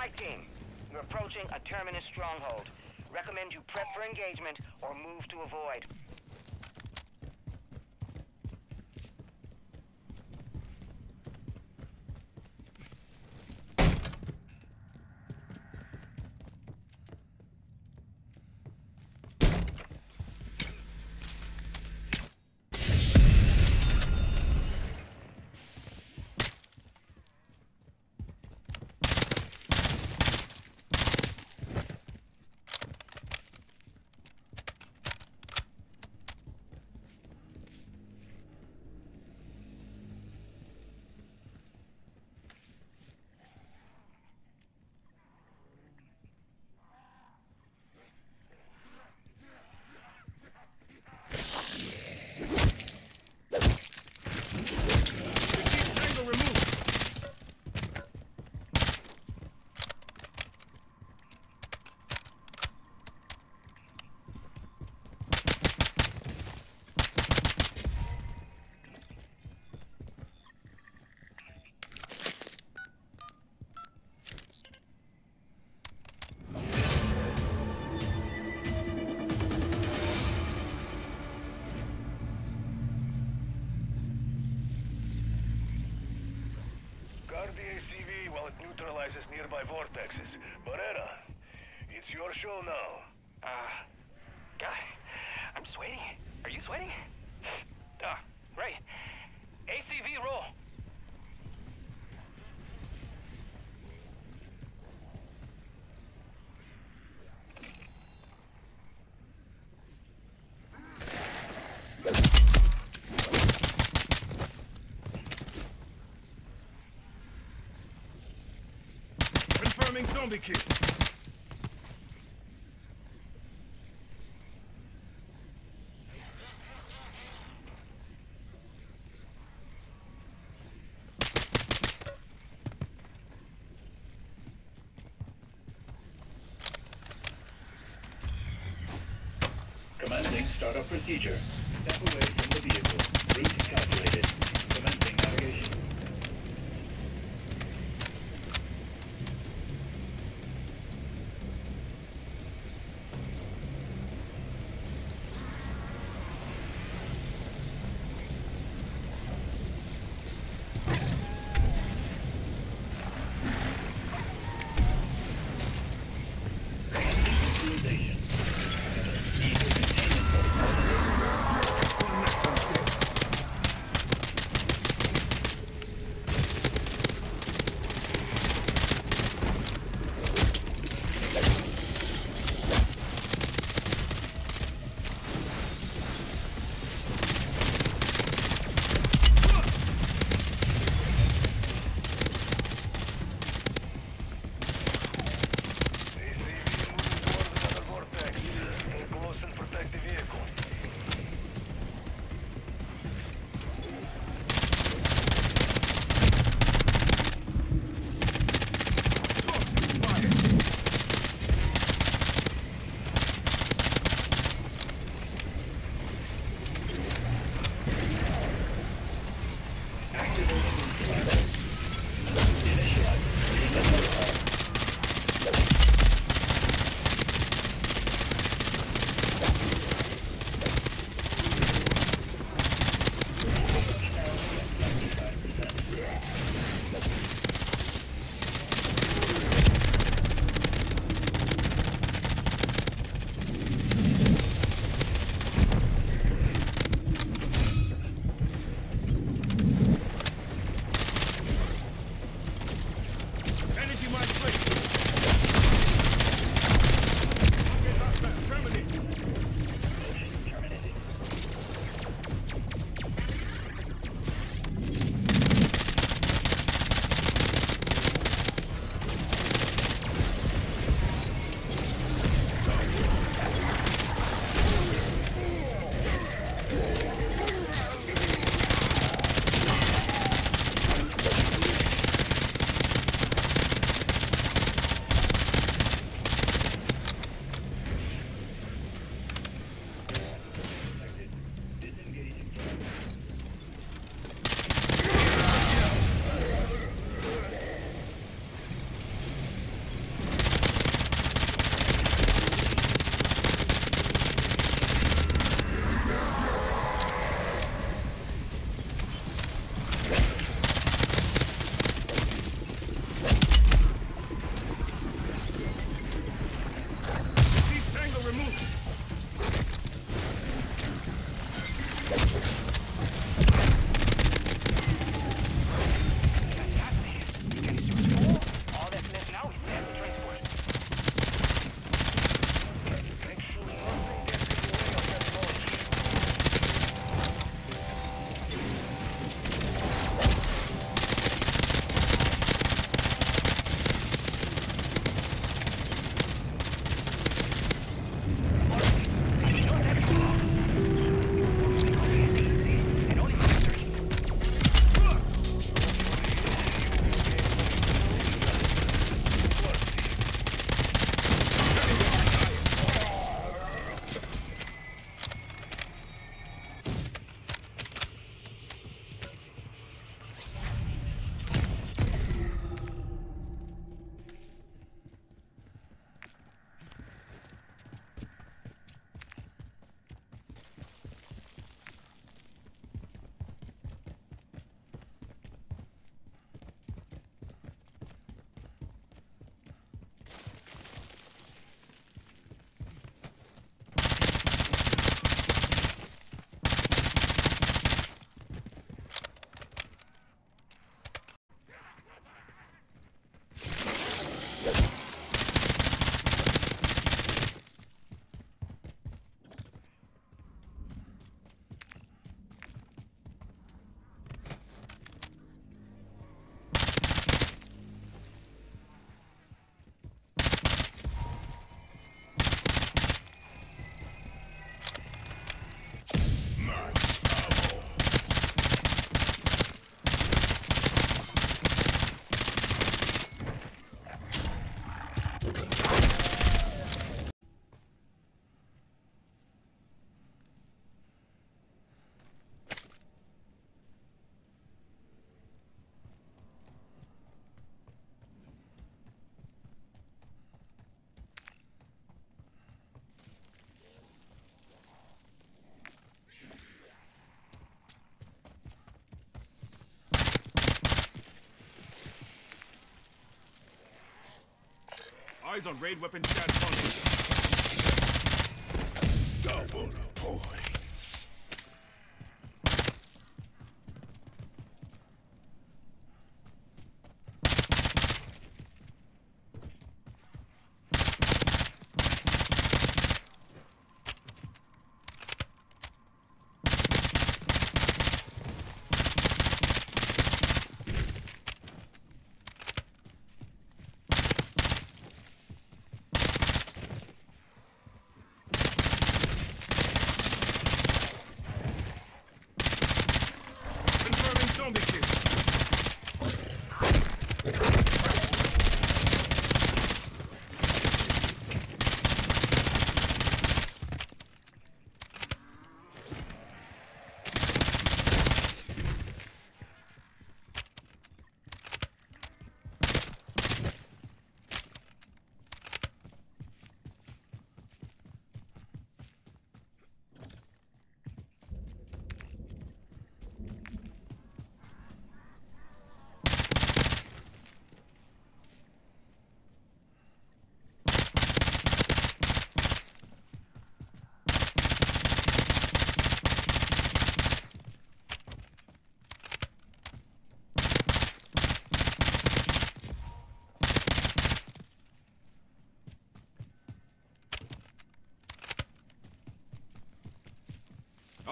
strike team. You're approaching a terminus stronghold. Recommend you prep for engagement or move to avoid. It's your show now. Uh, God, I'm sweating. Are you sweating? Ah, right. ACV roll. Zombie kill. Commencing startup procedure. Eyes on raid weapon chat funnel. Double points. Confirming zombie kill.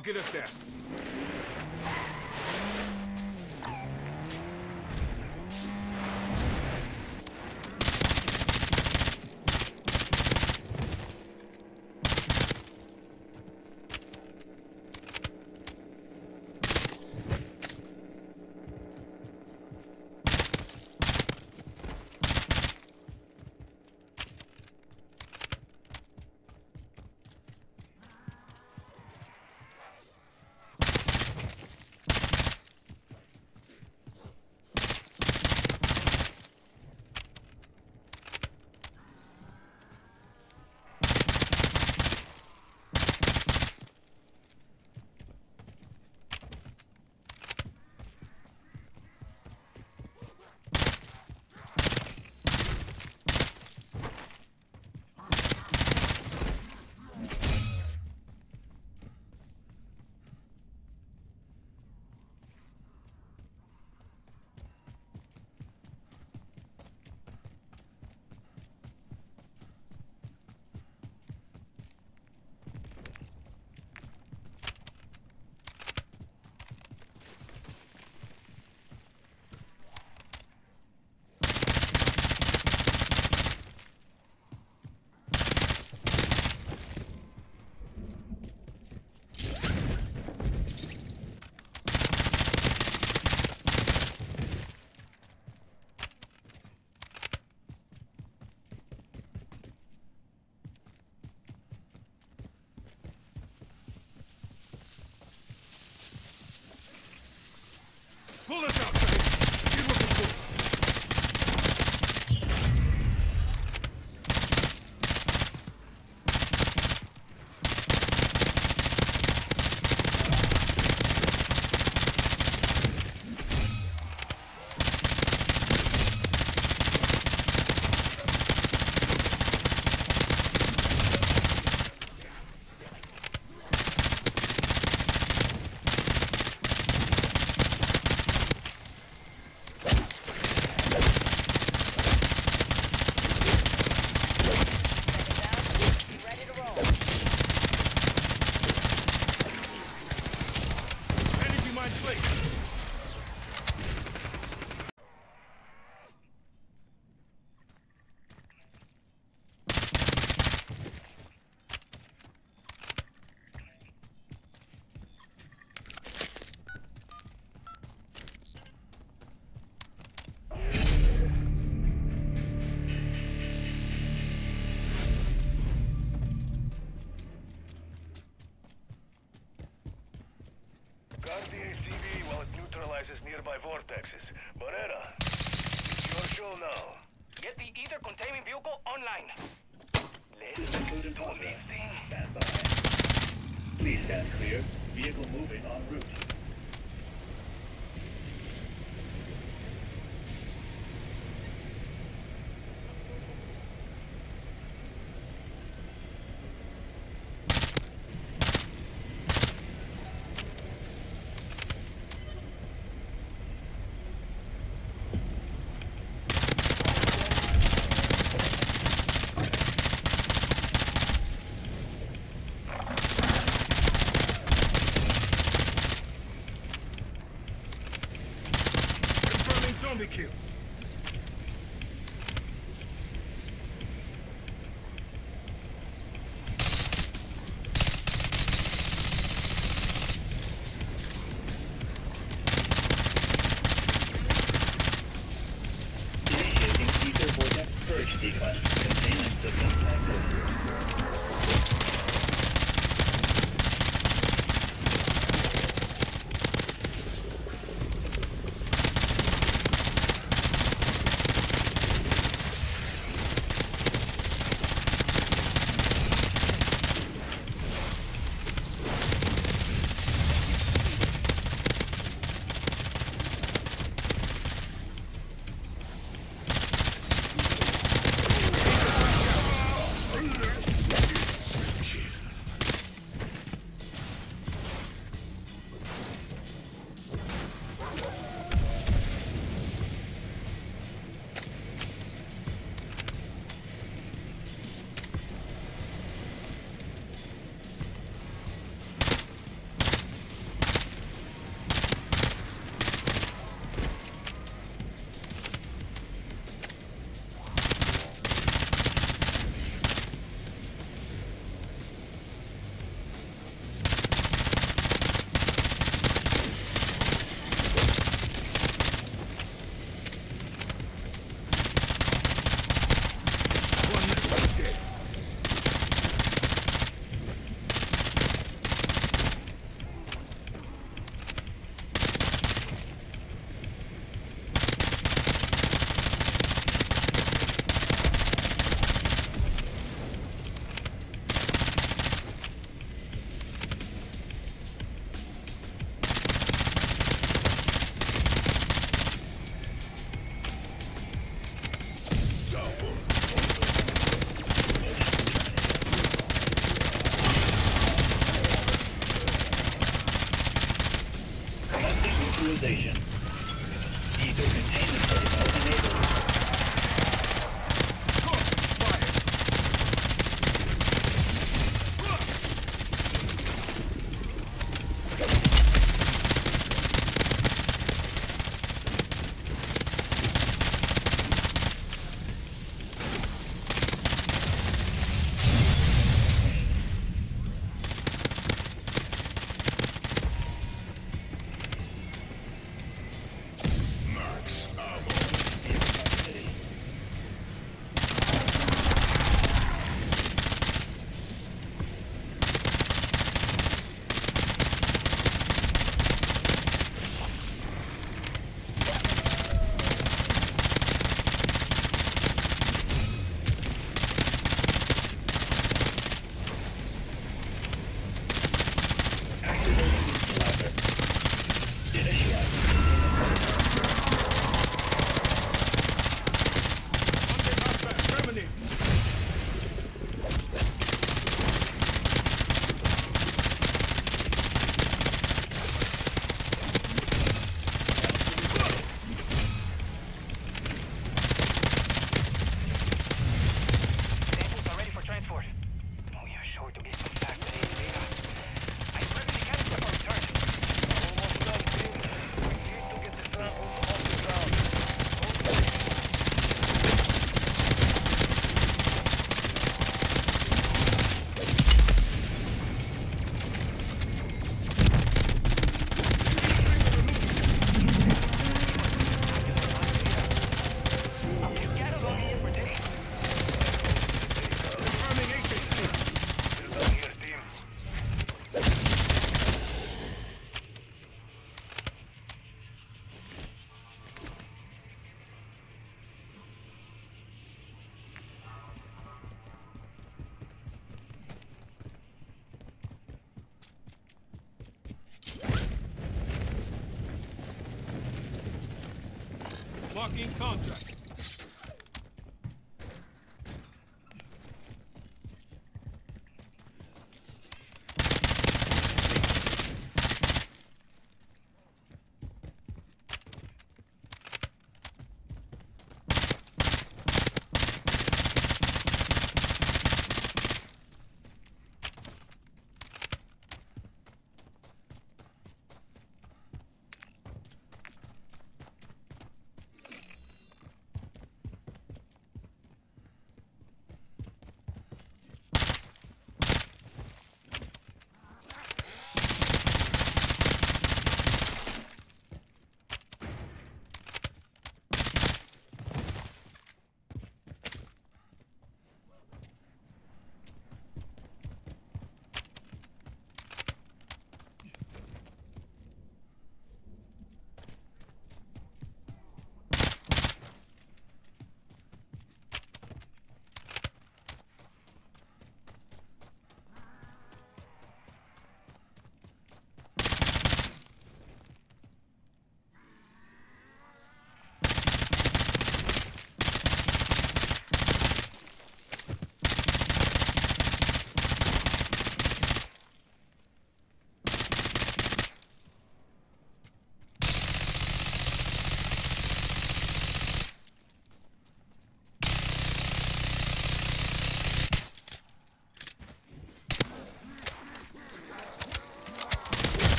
I'll get us there. Neutralizes nearby vortexes. Barrera, it's your show now. Get the aether containment vehicle online. Let's do this thing. Stand by. Please stand clear. Vehicle moving en route.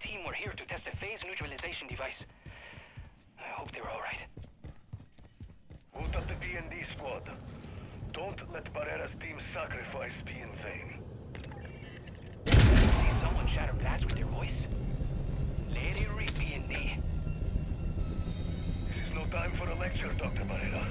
Team were here to test a phase neutralization device. I hope they were all right. Boot up the D&D squad. Don't let Barrera's team sacrifice be in vain. See someone shatter blast with their voice? Let it rip, B&D. This is no time for a lecture, Dr. Barrera.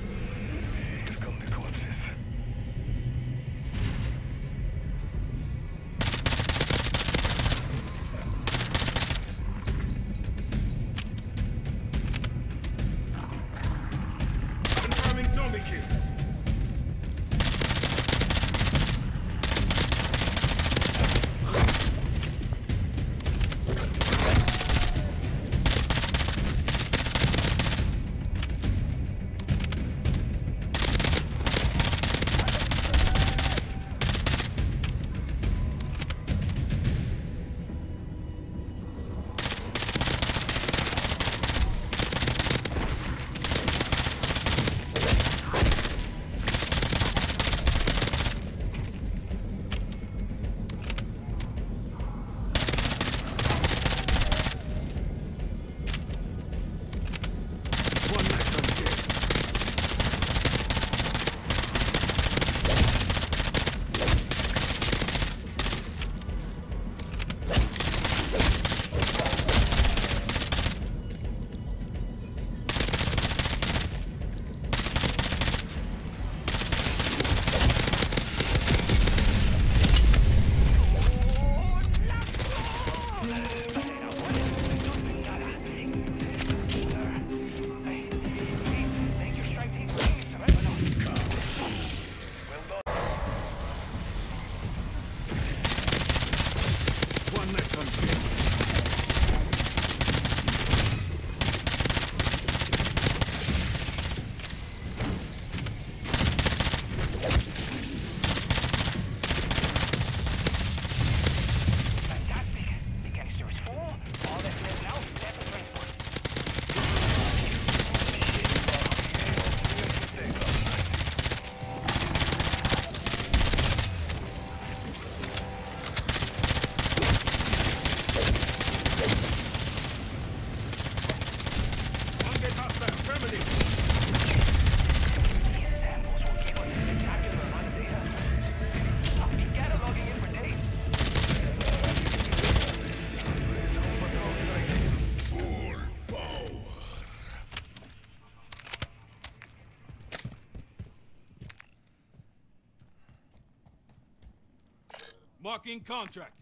Marking contract.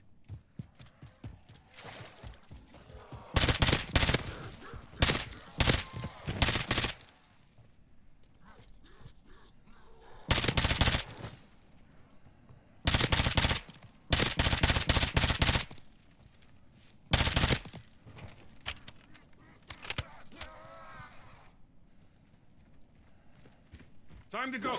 Time to go.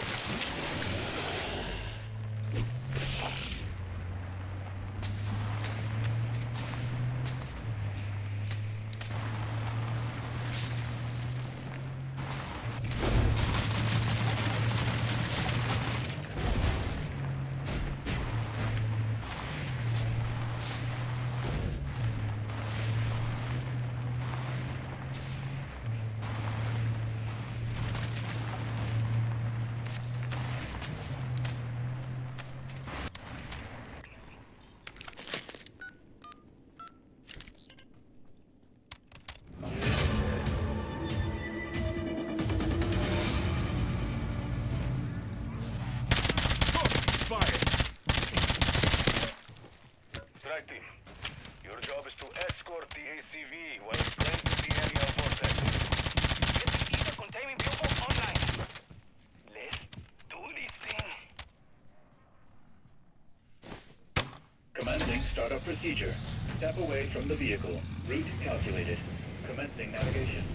Procedure. Step away from the vehicle. Route calculated. Commencing navigation.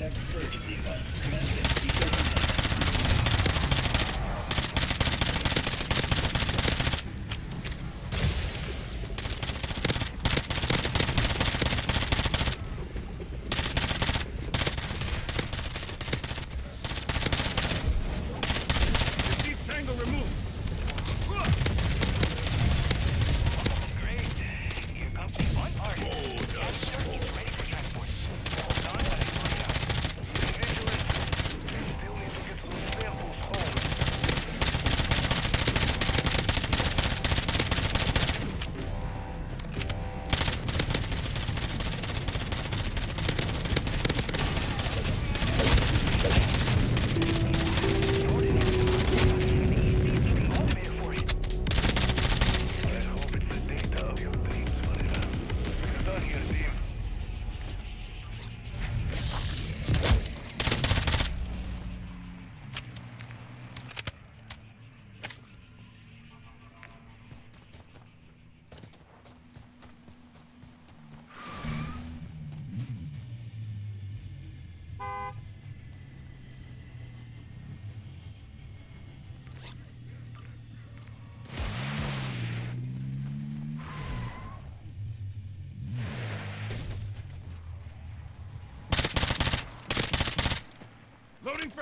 Initiating aether vortex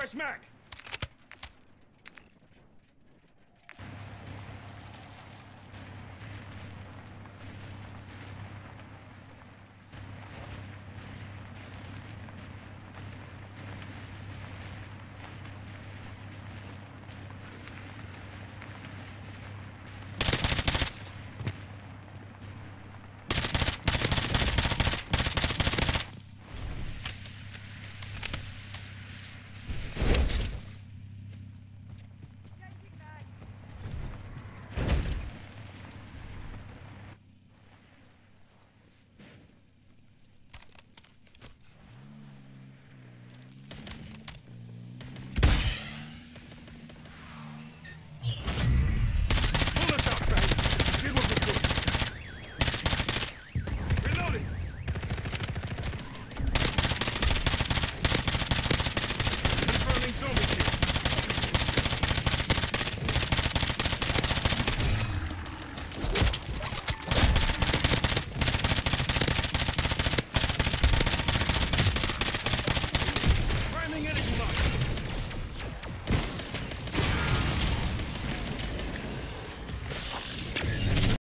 fresh Mac.